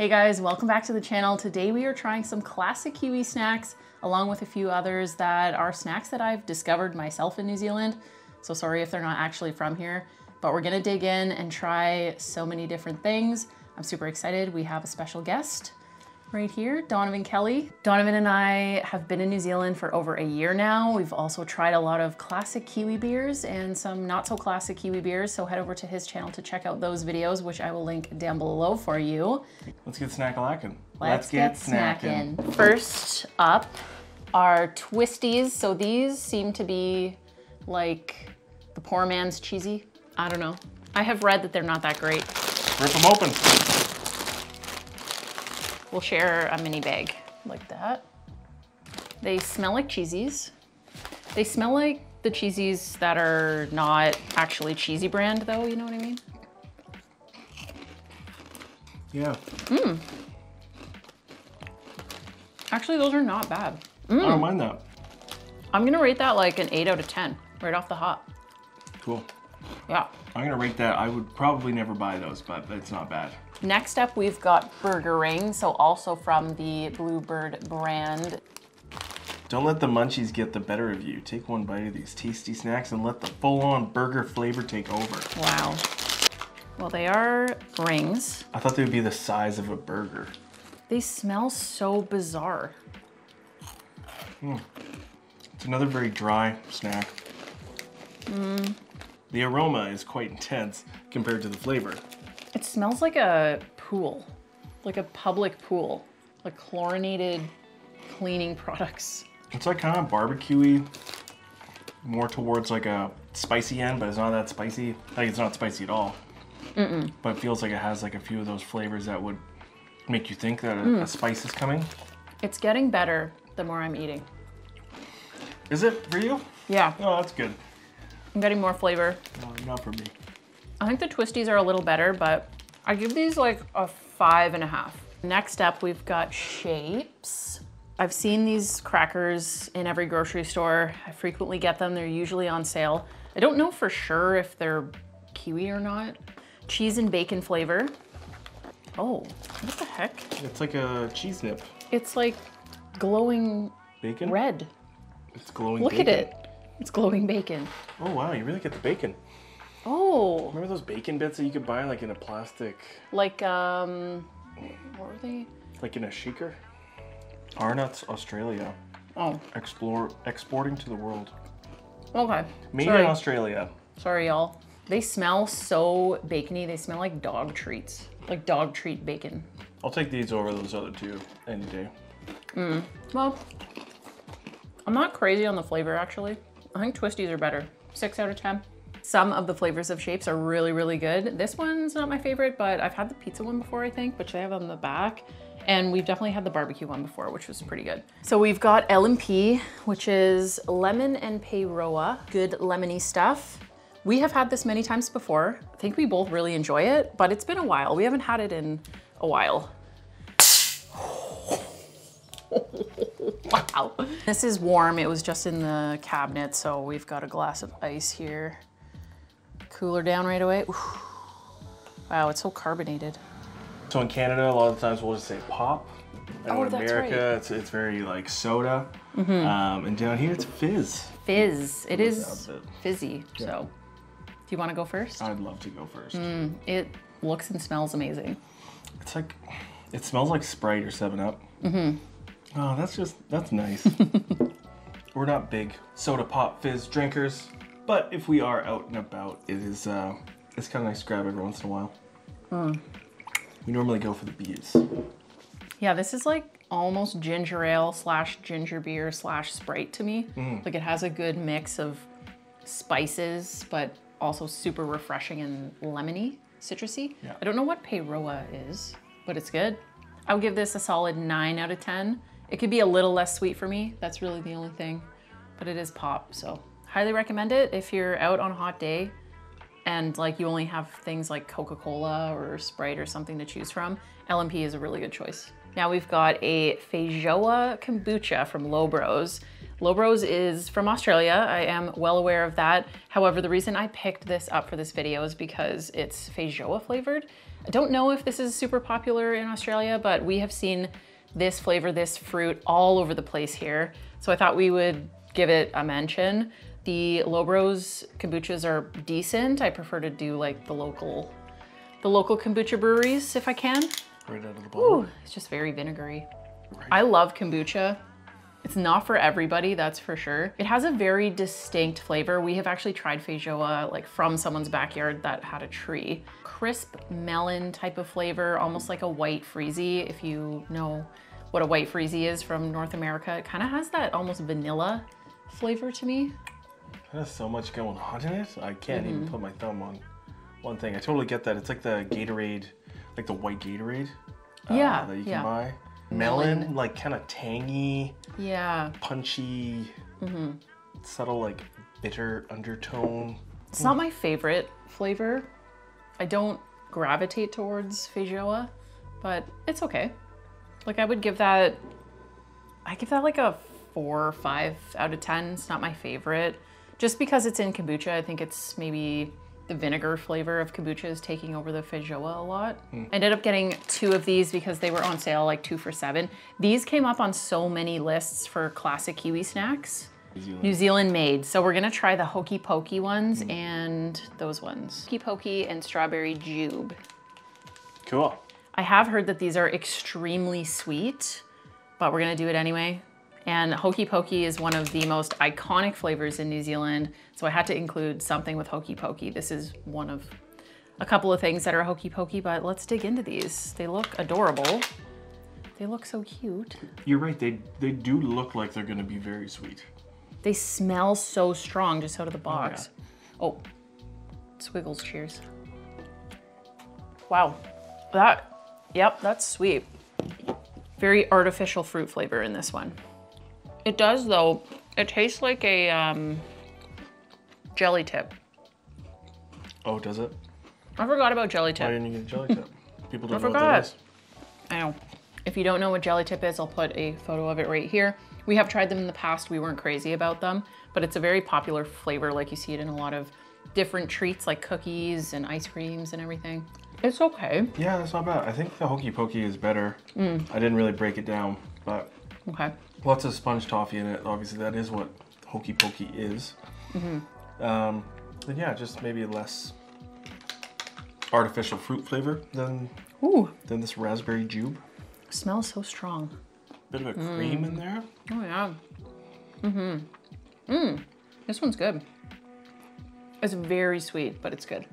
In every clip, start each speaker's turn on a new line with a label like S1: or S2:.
S1: Hey guys, welcome back to the channel. Today we are trying some classic Kiwi snacks along with a few others that are snacks that I've discovered myself in New Zealand. So sorry if they're not actually from here, but we're gonna dig in and try so many different things. I'm super excited. We have a special guest right here, Donovan Kelly. Donovan and I have been in New Zealand for over a year now. We've also tried a lot of classic Kiwi beers and some not so classic Kiwi beers. So head over to his channel to check out those videos, which I will link down below for you.
S2: Let's get snack-a-lackin'.
S1: Let's, get, snacking. First up are Twisties. So these seem to be like the poor man's cheesy. I don't know. I have read that they're not that great.
S2: Rip them open.
S1: We'll share a mini bag like that. They smell like cheesies. They smell like the cheesies that are not actually cheesy brand though, you know what I mean?
S2: Yeah. Mmm.
S1: Actually, those are not bad.
S2: I don't hmm. mind that.
S1: I'm gonna rate that like an eight out of 10, right off the hop.
S2: Cool.
S1: Yeah.
S2: I'm gonna rate that. I would probably never buy those, but it's not bad.
S1: Next up, we've got Burger Ring, so also from the Bluebird brand.
S2: Don't let the munchies get the better of you. Take one bite of these tasty snacks and let the full-on burger flavor take over.
S1: Wow. Well, they are rings.
S2: I thought they would be the size of a burger.
S1: They smell so bizarre. Hmm.
S2: It's another very dry snack. Mm. The aroma is quite intense compared to the flavor.
S1: Smells like a pool, like a public pool, like chlorinated cleaning products.
S2: It's like kind of barbecuey, more towards like a spicy end, but it's not that spicy. Like it's not spicy at all. But it feels like it has like a few of those flavors that would make you think that a, mm. a spice is coming.
S1: It's getting better the more I'm eating.
S2: Is it for you?
S1: Yeah,
S2: Oh, that's good.
S1: I'm getting more flavor.
S2: No, not for me.
S1: I think the twisties are a little better, but I give these like a five and a half. Next up, we've got shapes. I've seen these crackers in every grocery store. I frequently get them. They're usually on sale. I don't know for sure if they're kiwi or not. Cheese and bacon flavor. Oh, what the heck?
S2: It's like a cheese nip.
S1: It's like glowing
S2: Bacon?
S1: red.
S2: It's glowing
S1: Look
S2: bacon.
S1: at it. It's glowing bacon.
S2: Oh wow, you really get the bacon.
S1: Oh,
S2: Remember those bacon bits that you could buy like in a plastic,
S1: like, um, what were they?
S2: like in a shaker? Arnott's Australia.
S1: Oh,
S2: Explore exporting to the world.
S1: okay.
S2: Made
S1: Sorry.
S2: in Australia.
S1: Sorry, y'all. They smell so bacony. They smell like dog treats, like dog treat bacon.
S2: I'll take these over those other two any day.
S1: Well, I'm not crazy on the flavor actually. I think twisties are better. Six out of 10. Some of the flavors of shapes are really, really good. This one's not my favorite, but I've had the pizza one before, I think, which they have on the back. And we've definitely had the barbecue one before, which was pretty good. So we've got L&P, which is lemon and Paeroa, good lemony stuff. We have had this many times before. I think we both really enjoy it, but it's been a while. We haven't had it in a while. Wow. This is warm. It was just in the cabinet, so we've got a glass of ice here. Cooler down right away. Oof. Wow, it's so carbonated.
S2: So in Canada, a lot of times we'll just say pop. And
S1: Oh,
S2: in
S1: that's
S2: America,
S1: right.
S2: it's it's very like soda. Um, and down here, it's fizz.
S1: Fizz. It is fizzy. So, do you want to go first?
S2: I'd love to go first.
S1: It looks and smells amazing.
S2: It's like, it smells like Sprite or 7 Up. Mm-hmm. Oh, that's just, that's nice. We're not big soda pop fizz drinkers, but if we are out and about, it is, uh, it's kind of nice to grab every once in a while. We normally go for the beers.
S1: Yeah, this is like almost ginger ale slash ginger beer slash Sprite to me. Like it has a good mix of spices, but also super refreshing and lemony, citrusy.
S2: Yeah.
S1: I don't know what Paeroa is, but it's good. I would give this a solid nine out of 10. It could be a little less sweet for me. That's really the only thing, but it is pop. So highly recommend it if you're out on a hot day and like you only have things like Coca-Cola or Sprite or something to choose from, L&P is a really good choice. Now we've got a Feijoa kombucha from Lo Bros. Lobros is from Australia. I am well aware of that. However, the reason I picked this up for this video is because it's feijoa flavored. I don't know if this is super popular in Australia, but we have seen this flavor, this fruit all over the place here. So I thought we would give it a mention. The Lo Bros kombuchas are decent. I prefer to do like the local, the local kombucha breweries if I can.
S2: Right out of the bottle.
S1: Ooh, it's just very vinegary. I love kombucha. It's not for everybody, that's for sure. It has a very distinct flavor. We have actually tried feijoa like from someone's backyard that had a tree. Crisp melon type of flavor, almost like a white freezy. If you know what a white freezy is from North America, it kind of has that almost vanilla flavor to me.
S2: There's so much going on in it. I can't even
S1: Mm-hmm.
S2: put my thumb on one thing. I totally get that. It's like the Gatorade, like the white Gatorade. uh,
S1: Yeah,
S2: That you can
S1: yeah.
S2: buy. Melon,
S1: Melon.
S2: like kind of tangy,
S1: Yeah,
S2: punchy,
S1: Mm-hmm.
S2: subtle like bitter undertone.
S1: It's not my favorite flavor. I don't gravitate towards feijoa, but it's okay. Like I would give that, I give that like a four or five out of 10. It's not my favorite. Just because it's in kombucha, I think it's maybe the vinegar flavor of kombucha is taking over the feijoa a lot. Hmm. I ended up getting two of these because they were on sale like two for seven. These came up on so many lists for classic Kiwi snacks.
S2: New Zealand.
S1: New Zealand made. So we're gonna try the Hokey Pokey ones hmm. and those ones. Hokey Pokey and Strawberry Jube.
S2: Cool.
S1: I have heard that these are extremely sweet, but we're gonna do it anyway. And Hokey Pokey is one of the most iconic flavors in New Zealand, so I had to include something with Hokey Pokey. This is one of a couple of things that are Hokey Pokey, but let's dig into these. They look adorable. They look so cute.
S2: You're right. They they do look like they're gonna be very sweet.
S1: They smell so strong just out of the oh, box. Oh, Squiggles, cheers. Wow, that, yep, that's sweet. Very artificial fruit flavor in this one. It does though, it tastes like a um, jelly tip.
S2: Oh, does it?
S1: I forgot about jelly tip.
S2: Why didn't you get a jelly tip? People don't know what that is.
S1: I know. If you don't know what jelly tip is, I'll put a photo of it right here. We have tried them in the past. We weren't crazy about them, but it's a very popular flavor. Like you see it in a lot of different treats like cookies and ice creams and everything. It's okay.
S2: Yeah, that's not bad. I think the hokey pokey is better.
S1: Mm.
S2: I didn't really break it down, but
S1: Okay.
S2: lots of sponge toffee in it. Obviously, that is what hokey pokey is.
S1: Mm-hmm.
S2: Um, and yeah, just maybe less artificial fruit flavor than
S1: Ooh,
S2: than this raspberry jube.
S1: smells so strong.
S2: Bit of a
S1: Mm.
S2: cream in there.
S1: Oh yeah. Mm-hmm. Mmm. This one's good. It's very sweet, but it's good.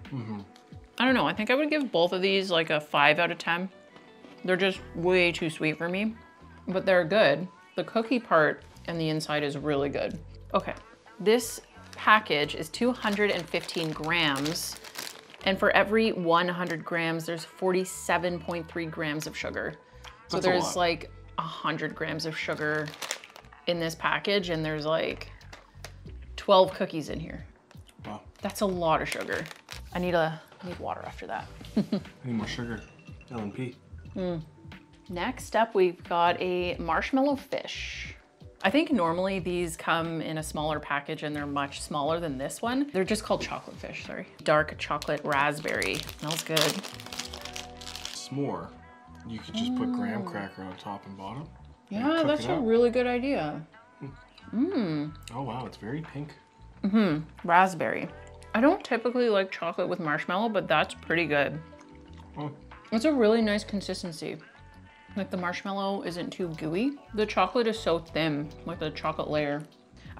S1: I don't know. I think I would give both of these like a five out of ten. They're just way too sweet for me, but they're good. The cookie part and the inside is really good. Okay, this package is 215 grams, and for every 100 grams, there's 47.3 grams of sugar. So
S2: That's
S1: there's
S2: lot.
S1: like 100 grams of sugar in this package, and there's like 12 cookies in here.
S2: Wow,
S1: That's a lot of sugar. I need a I need water after that.
S2: I need more sugar. L&P.
S1: Next up, we've got a marshmallow fish. I think normally these come in a smaller package and they're much smaller than this one. They're just called chocolate fish, sorry. Dark chocolate raspberry. Smells good.
S2: S'more. You could just put graham cracker on top and bottom.
S1: Yeah,
S2: cook
S1: that's a really good idea. Mmm.
S2: Oh wow, it's very pink.
S1: Mm hmm Raspberry. I don't typically like chocolate with marshmallow, but that's pretty good.
S2: Oh.
S1: It's a really nice consistency. Like the marshmallow isn't too gooey. The chocolate is so thin, like the chocolate layer.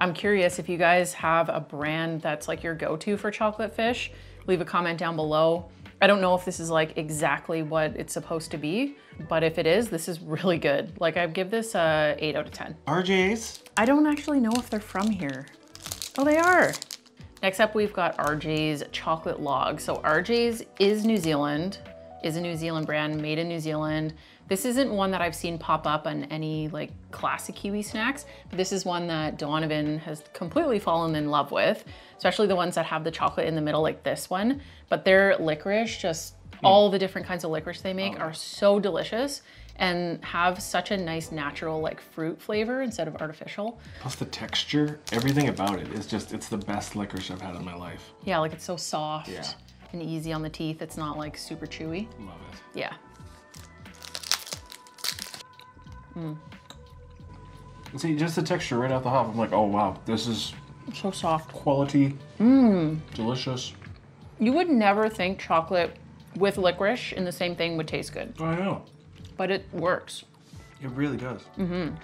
S1: I'm curious if you guys have a brand that's like your go-to for chocolate fish. Leave a comment down below. I don't know if this is like exactly what it's supposed to be, but if it is, this is really good. Like I'd give this a 8 out of 10.
S2: RJ's.
S1: I don't actually know if they're from here. Oh, they are. Next up, we've got RJ's Chocolate Log. So RJ's is New Zealand, is a New Zealand brand made in New Zealand. This isn't one that I've seen pop up on any like classic Kiwi snacks, but this is one that Donovan has completely fallen in love with, especially the ones that have the chocolate in the middle like this one. But their licorice, just mm. all the different kinds of licorice they make oh. are so delicious and have such a nice natural like fruit flavor instead of artificial.
S2: Plus the texture, everything about it is just, it's the best licorice I've had in my life.
S1: Yeah, like it's so soft.
S2: Yeah.
S1: and easy on the teeth. It's not like super chewy.
S2: Love it.
S1: Yeah. Mm.
S2: See, just the texture right out the hop. I'm like, oh wow, this is
S1: So soft.
S2: quality. Mmm. Delicious.
S1: You would never think chocolate with licorice in the same thing would taste good,
S2: I know.
S1: but it works.
S2: It really does. Mm-hmm.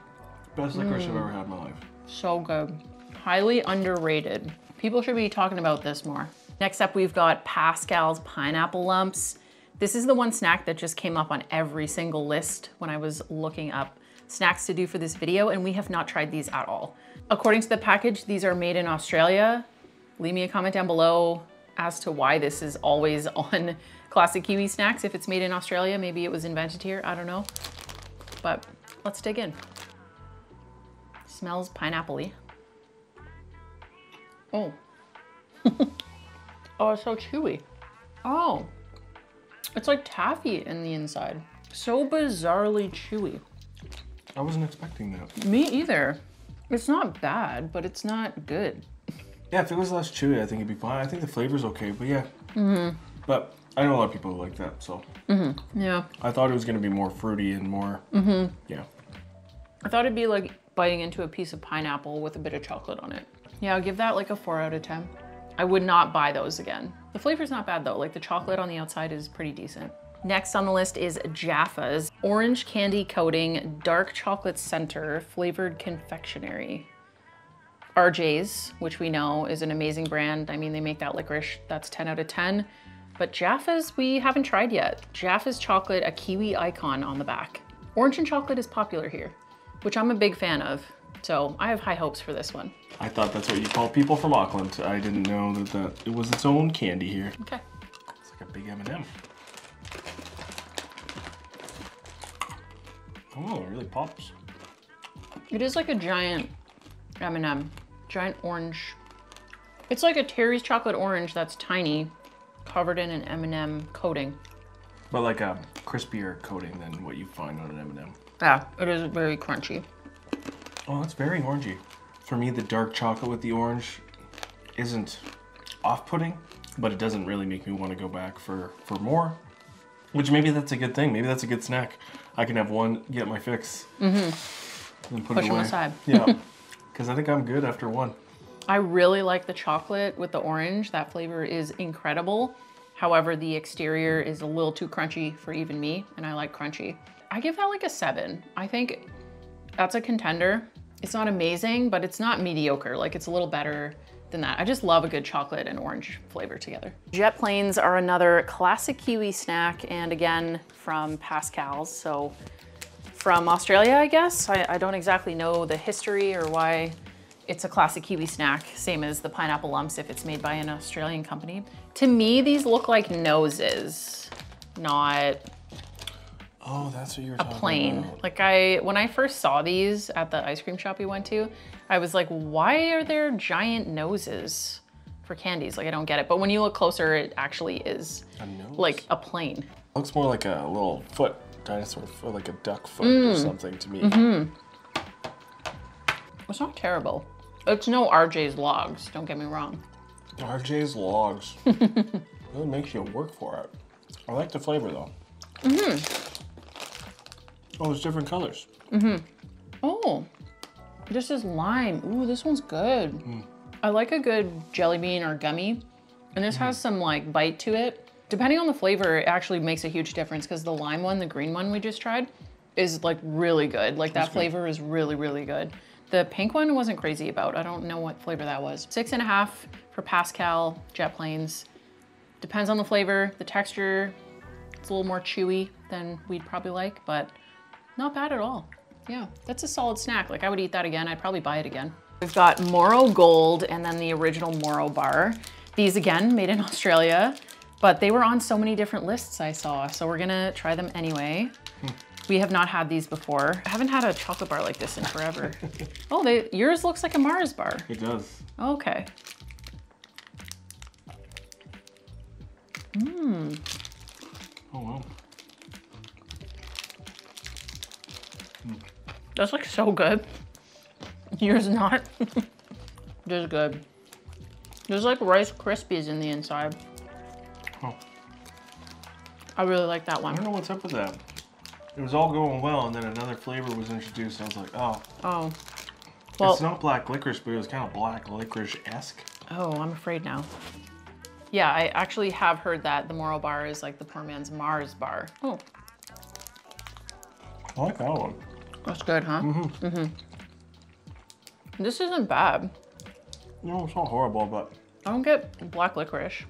S2: Best licorice I've mm. ever had in my life.
S1: So good. Highly underrated. People should be talking about this more. Next up, we've got Pascal's pineapple lumps. This is the one snack that just came up on every single list when I was looking up snacks to do for this video, and we have not tried these at all. According to the package, these are made in Australia. Leave me a comment down below as to why this is always on classic Kiwi snacks. If it's made in Australia, maybe it was invented here, I don't know. But let's dig in. Smells pineapple-y. Oh. oh, it's so chewy. Oh. It's like taffy in the inside. So bizarrely chewy.
S2: I wasn't expecting that.
S1: Me either. It's not bad, but it's not good.
S2: Yeah, if it was less chewy, I think it'd be fine. I think the flavor's okay, but yeah. Mm-hmm. But I know a lot of people who like that, so Mhm.
S1: Yeah.
S2: I thought it was gonna be more fruity and more. Mm-hmm. Yeah.
S1: I thought it'd be like biting into a piece of pineapple with a bit of chocolate on it. Yeah, I'll give that like a four out of 10. I would not buy those again. The flavor's not bad though. Like the chocolate on the outside is pretty decent. Next on the list is Jaffa's orange candy coating, dark chocolate center, flavored confectionery. RJ's, which we know is an amazing brand. I mean, they make that licorice, that's 10 out of 10. But Jaffa's, we haven't tried yet. Jaffa's chocolate, a kiwi icon on the back. Orange and chocolate is popular here, which I'm a big fan of. So I have high hopes for this one.
S2: I thought that's what you call people from Auckland. I didn't know that, that it was its own candy here.
S1: Okay.
S2: It's like a big M&M. Oh, it really pops.
S1: It is like a giant M&M, giant orange. It's like a Terry's chocolate orange that's tiny, covered in an M&M coating.
S2: But like a crispier coating than what you find on an M&M.
S1: Yeah, it is very crunchy.
S2: Oh, that's very orangey. For me, the dark chocolate with the orange isn't off-putting, but it doesn't really make me want to go back for, for more. Which maybe that's a good thing. Maybe that's a good snack. I can have one, get my fix, mm-hmm. and put
S1: Push
S2: it
S1: them
S2: away.
S1: aside.
S2: yeah, because I think I'm good after one.
S1: I really like the chocolate with the orange. That flavor is incredible. However, the exterior is a little too crunchy for even me, and I like crunchy. I give that like a seven. I think that's a contender. It's not amazing, but it's not mediocre. Like it's a little better than that. I just love a good chocolate and orange flavor together. Jet planes are another classic Kiwi snack, and again, from Pascal's. So from Australia, I guess. I, I don't exactly know the history or why it's a classic Kiwi snack, same as the pineapple lumps if it's made by an Australian company. To me, these look like noses, not
S2: Oh, that's what you're
S1: a
S2: talking
S1: plane.
S2: about.
S1: Like I, when I first saw these at the ice cream shop we went to, I was like, why are there giant noses for candies? Like I don't get it. But when you look closer, it actually is
S2: A nose?
S1: like a plane.
S2: looks more like a little foot, dinosaur foot, like a duck foot
S1: Mm.
S2: or something to me.
S1: Mm-hmm. It's not terrible. It's no RJ's logs, don't get me wrong.
S2: RJ's logs. really makes you work for it. I like the flavor though. Mm-hmm. Oh, there's different colors. Mm-hmm.
S1: Oh, this is lime. Ooh, this one's good. I like a good jelly bean or gummy. And this has some like bite to it. Depending on the flavor, it actually makes a huge difference because the lime one, the green one we just tried, is like really good. Like that
S2: good.
S1: flavor is really, really good. The pink one wasn't crazy about. I don't know what flavor that was. Six and a half for Pascal Jet Planes. Depends on the flavor, the texture. It's a little more chewy than we'd probably like, but not bad at all. Yeah, that's a solid snack. Like I would eat that again. I'd probably buy it again. We've got Moro Gold and then the original Moro bar. These again, made in Australia, but they were on so many different lists I saw. So we're gonna try them anyway. Hmm. We have not had these before. I haven't had a chocolate bar like this in forever. oh, they, yours looks like a Mars bar.
S2: It does.
S1: Okay. Mmm.
S2: Oh wow.
S1: That's like so good. Yours not. Just good. There's like Rice Krispies in the inside. Oh. I really like that one.
S2: I don't know what's up with that. It was all going well, and then another flavor was introduced. I was like, oh,
S1: Oh. Well,
S2: it's not black licorice, but it was kind of black licorice esque.
S1: oh, I'm afraid now. Yeah, I actually have heard that the Moro bar is like the poor man's Mars bar. Oh,
S2: I like that one.
S1: That's good, huh? Mm-hmm. This isn't bad.
S2: No, it's not horrible, but
S1: I don't get black licorice.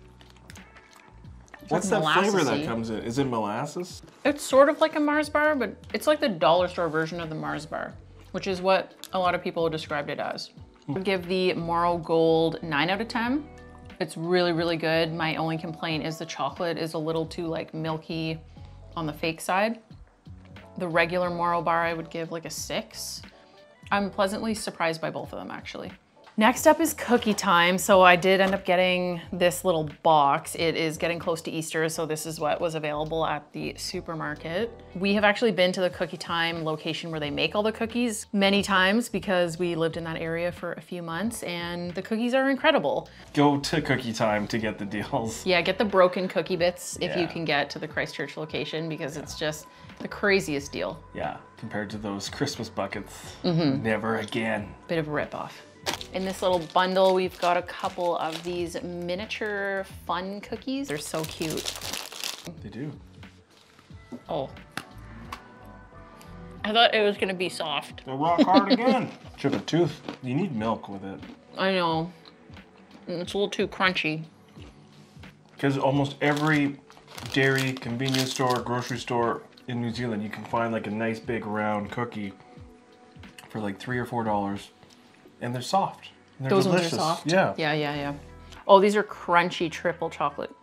S2: what's
S1: like
S2: that flavor that comes in? Is it molasses?
S1: It's sort of like a Mars bar, but it's like the dollar store version of the Mars bar, which is what a lot of people described it as. Would give the Moro Gold 9 out of 10. It's really, really good. My only complaint is the chocolate is a little too like milky on the fake side. The regular Moro bar I would give like a 6. I'm pleasantly surprised by both of them actually. Next up is cookie time. So I did end up getting this little box. It is getting close to Easter, so this is what was available at the supermarket. We have actually been to the cookie time location where they make all the cookies many times because we lived in that area for a few months and the cookies are incredible.
S2: Go to Cookie Time to get the deals.
S1: Yeah, get the broken cookie bits if you can get to the Christchurch location because it's just the craziest deal.
S2: Yeah, compared to those Christmas buckets.
S1: Mm-hmm.
S2: Never again.
S1: bit of a ripoff. In this little bundle, we've got a couple of these miniature fun cookies. They're so cute.
S2: They do.
S1: Oh. I thought it was gonna be soft.
S2: They're rock hard again. Chip a tooth. You need milk with it.
S1: I know. It's a little too crunchy.
S2: Because almost every dairy, convenience store, grocery store in New Zealand, you can find like a nice big round cookie for like three or four dollars, and they're soft. And they're
S1: Those
S2: delicious.
S1: ones are soft.
S2: Yeah.
S1: Yeah, yeah, yeah. Oh, these are crunchy triple chocolate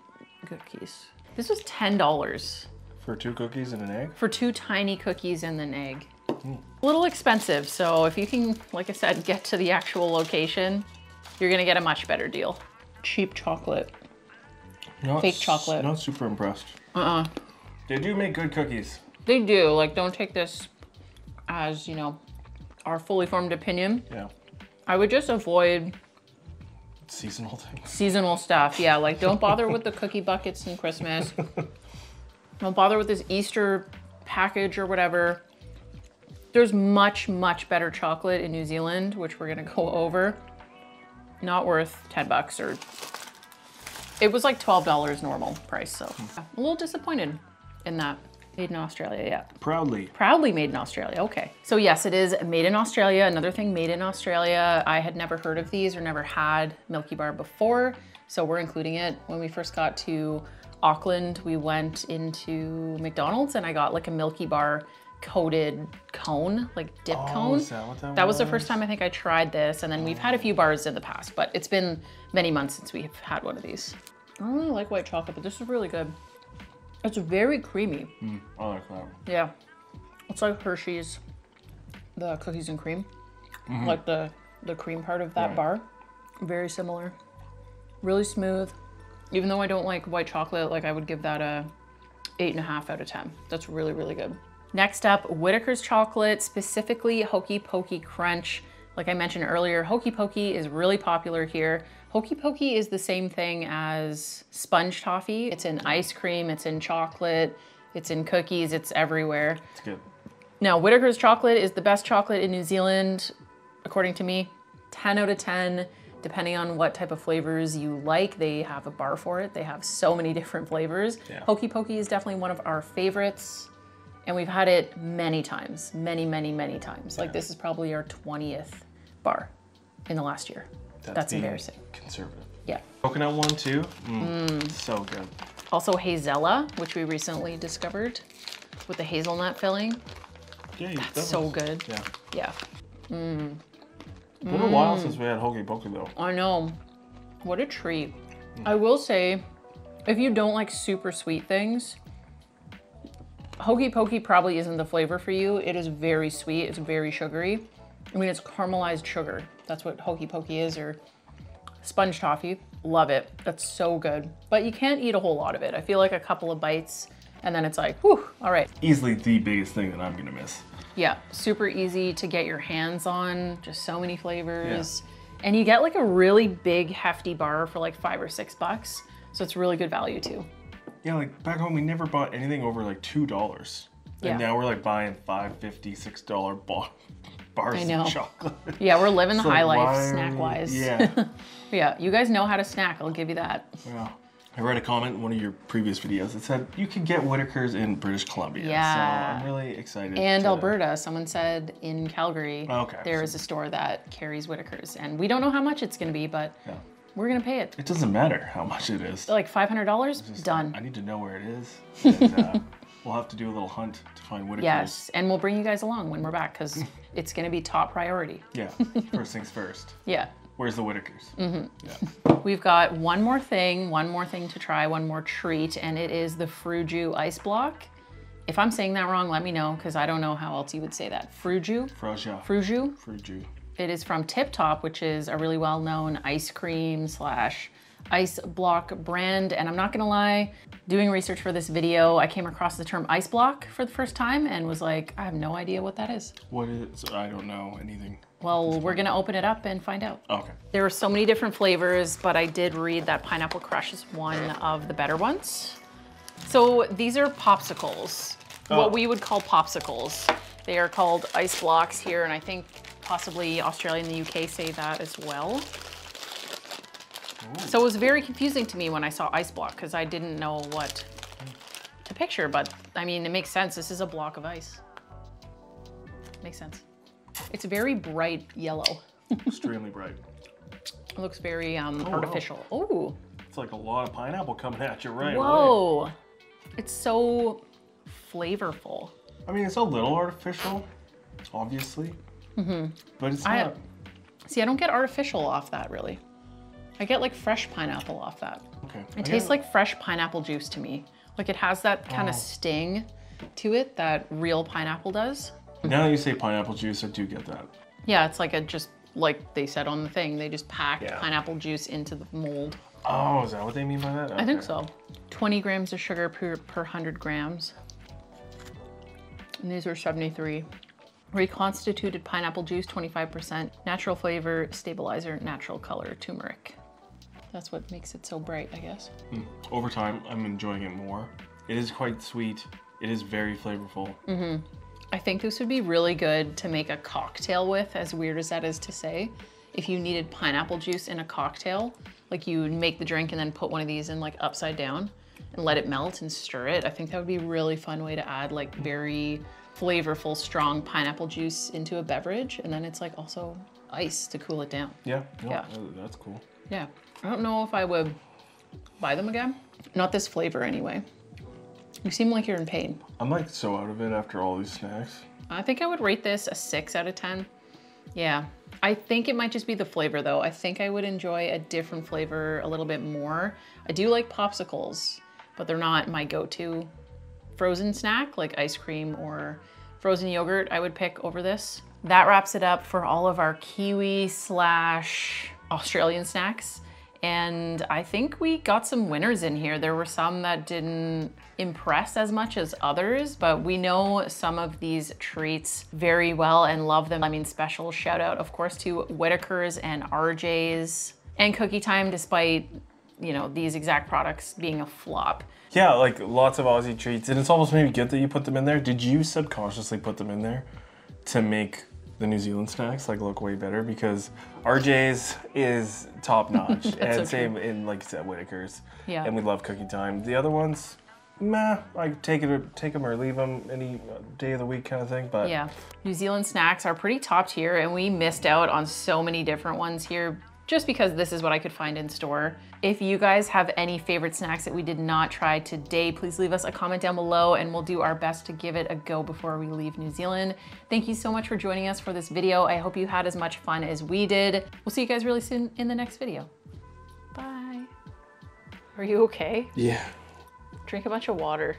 S1: cookies. This was $10
S2: For two cookies and an egg.
S1: for two tiny cookies and an egg. Hmm. A little expensive, so if you can, like I said, get to the actual location, you're gonna get a much better deal. Cheap chocolate.
S2: Not
S1: Fake
S2: s-
S1: chocolate.
S2: Not super impressed.
S1: Uh-uh.
S2: They do make good cookies.
S1: They do. Like, don't take this as, you know, our fully formed opinion.
S2: Yeah.
S1: I would just avoid
S2: Seasonal things.
S1: seasonal stuff. Yeah, like don't bother with the cookie buckets in Christmas. Don't bother with this Easter package or whatever. There's much, much better chocolate in New Zealand, which we're gonna go over. Not worth 10 bucks or it was like $12 normal price, so hmm. I'm a little disappointed in that. Made in Australia, yeah.
S2: Proudly.
S1: Proudly made in Australia. Okay. So yes, it is made in Australia. Another thing made in Australia. I had never heard of these or never had Milky Bar before. So we're including it. When we first got to Auckland, we went into McDonald's and I got like a Milky Bar coated cone, like dip
S2: Oh,
S1: cone.
S2: is that what that
S1: That was the first time I think I tried this. And then we've had a few bars in the past, but it's been many months since we've had one of these. Oh, I don't really like white chocolate, but this is really good. It's very creamy.
S2: Mm, I like that.
S1: Yeah. It's like Hershey's, the cookies and cream. Mm-hmm. Like the, the cream part of that
S2: Right.
S1: bar. Very similar. Really smooth. Even though I don't like white chocolate, like I would give that a eight and a half out of 10. That's really, really good. Next up, Whittaker's chocolate, specifically Hokey Pokey Crunch. Like I mentioned earlier, Hokey Pokey is really popular here. Hokey Pokey is the same thing as sponge toffee. It's in ice cream, it's in chocolate, it's in cookies, it's everywhere.
S2: It's good.
S1: Now, Whittaker's chocolate is the best chocolate in New Zealand, according to me. 10 out of 10, depending on what type of flavors you like. They have a bar for it. They have so many different flavors.
S2: Yeah.
S1: Hokey Pokey is definitely one of our favorites. And we've had it many times, many, many, many times. Like this is probably our 20th bar in the last year. That's,
S2: being
S1: embarrassing.
S2: Conservative.
S1: Yeah.
S2: Coconut one too. Mm, mm. So good.
S1: Also Hazella, which we recently discovered with the hazelnut filling.
S2: Yeah, you- that
S1: So good.
S2: Yeah.
S1: Yeah. Mm.
S2: It's been a while mm. since we had Hokey Pokey though.
S1: I know. What a treat. I will say, if you don't like super sweet things, Hokey Pokey probably isn't the flavor for you. It is very sweet, it's very sugary. I mean, it's caramelized sugar. That's what Hokey Pokey is, or sponge toffee. Love it. That's so good. But you can't eat a whole lot of it. I feel like a couple of bites, and then it's like, whew, all right.
S2: Easily the biggest thing that I'm gonna miss.
S1: Yeah, super easy to get your hands on. Just so many flavors. Yeah. And you get like a really big, hefty bar for like five or six bucks. So it's really good value too.
S2: Yeah, like back home, we never bought anything over like two dollars,
S1: Yeah.
S2: and now we're like buying five fifty, six dollar bar- bars
S1: I know.
S2: of chocolate.
S1: Yeah, we're living the
S2: So
S1: high life
S2: why
S1: snack wise.
S2: Yeah.
S1: yeah, you guys know how to snack. I'll give you that.
S2: yeah. I read a comment in one of your previous videos that said you can get Whittaker's in British Columbia.
S1: Yeah.
S2: So I'm really excited.
S1: And
S2: to-
S1: Alberta, someone said in Calgary,
S2: Okay.
S1: there is a store that carries Whittaker's. And we don't know how much it's going to be, but
S2: Yeah.
S1: we're going to pay it.
S2: It doesn't matter how much it is.
S1: Like $500? Done.
S2: I need to know where it is. And, uh, we'll have to do a little hunt to find Whittaker's.
S1: Yes, and we'll bring you guys along when we're back because it's going to be top priority.
S2: Yeah. First things first.
S1: Yeah.
S2: Where's the Whittaker's?
S1: Mm-hmm.
S2: Yeah.
S1: We've got one more thing, one more thing to try, one more treat, and it is the Fruju ice block. If I'm saying that wrong, let me know because I don't know how else you would say that. Fruju?
S2: Fraja.
S1: Fruju?
S2: Fruju.
S1: It is from Tip Top, which is a really well-known ice cream slash ice block brand. And I'm not gonna lie, doing research for this video, I came across the term ice block for the first time and was like, I have no idea what that is.
S2: What is? I don't know anything.
S1: Well, we're gonna open it up and find out.
S2: Oh, okay.
S1: There are so many different flavors, but I did read that Pineapple Crush is one of the better ones. So these are popsicles,
S2: Oh.
S1: what we would call popsicles. They are called ice blocks here, and I think possibly Australia and the UK say that as well. So it was very confusing to me when I saw ice block because I didn't know what to picture, but I mean, it makes sense. This is a block of ice. Makes sense. It's very bright yellow.
S2: Extremely bright.
S1: It looks very um,
S2: wow.
S1: artificial. Oh,
S2: It's like a lot of pineapple coming at you right away.
S1: whoa. It's so flavorful.
S2: I mean, it's a little artificial, obviously. Mm-hmm. But it's
S1: I-
S2: not.
S1: See, I don't get artificial off that really. I get like fresh pineapple off that.
S2: Okay.
S1: It tastes like fresh pineapple juice to me. Like it has that kind of
S2: Oh.
S1: sting to it that real pineapple does.
S2: Now that you say pineapple juice, I do get that.
S1: Yeah, it's like a just like they said on the thing, they just packed
S2: Yeah.
S1: pineapple juice into the mold.
S2: Oh, is that what they mean by that?
S1: I think so. 20 grams of sugar per, per 100 grams. And these are 73. Reconstituted pineapple juice, 25%. Natural flavor, stabilizer, natural color, turmeric. That's what makes it so bright, I guess.
S2: Over time, I'm enjoying it more. It is quite sweet. It is very flavorful. Mm -hmm.
S1: I think this would be really good to make a cocktail with, as weird as that is to say. If you needed pineapple juice in a cocktail, like you would make the drink and then put one of these in like upside down and let it melt and stir it. I think that would be a really fun way to add like very flavorful, strong pineapple juice into a beverage. And then it's like also ice to cool it down.
S2: Yeah. no,
S1: Yeah.
S2: that's cool.
S1: Yeah. I don't know if I would buy them again. Not this flavor anyway. You seem like you're in pain.
S2: I'm like so out of it after all these snacks.
S1: I think I would rate this a six out of 10. Yeah. I think it might just be the flavor though. I think I would enjoy a different flavor a little bit more. I do like popsicles, but they're not my go-to frozen snack like ice cream or frozen yogurt I would pick over this. That wraps it up for all of our Kiwi slash Australian snacks. And I think we got some winners in here. There were some that didn't impress as much as others, but we know some of these treats very well and love them. I mean, special shout out, of course, to Whittaker's and RJ's and Cookie Time, despite, you know, these exact products being a flop.
S2: Yeah, like lots of Aussie treats, and it's almost maybe good that you put them in there. Did you subconsciously put them in there to make the New Zealand snacks like look way better? Because RJ's is top notch, and
S1: so
S2: same in like you said Whittaker's.
S1: Yeah.
S2: And we love Cookie Time. The other ones, meh, I take it or take them or leave them any day of the week kind of thing. But
S1: Yeah, New Zealand snacks are pretty top tier, and we missed out on so many different ones here just because this is what I could find in store. If you guys have any favorite snacks that we did not try today, please leave us a comment down below and we'll do our best to give it a go before we leave New Zealand. Thank you so much for joining us for this video. I hope you had as much fun as we did. We'll see you guys really soon in the next video. Bye. Are you okay?
S2: yeah.
S1: Drink a bunch of water.